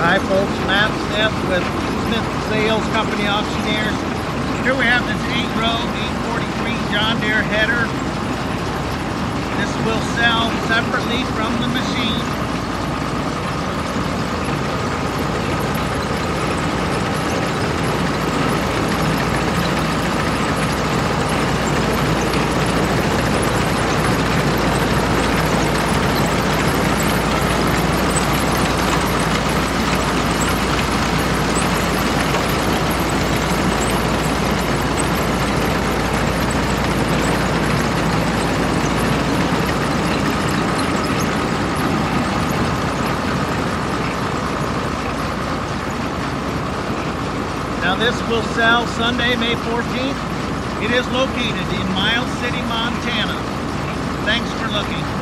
Hi folks, Matt Smith with Smith Sales Company Auctioneers. Here we have this 8-row 843 John Deere header. This will sell separately from the machine. Now this will sell Sunday, May 14th. It is located in Miles City, Montana. Thanks for looking.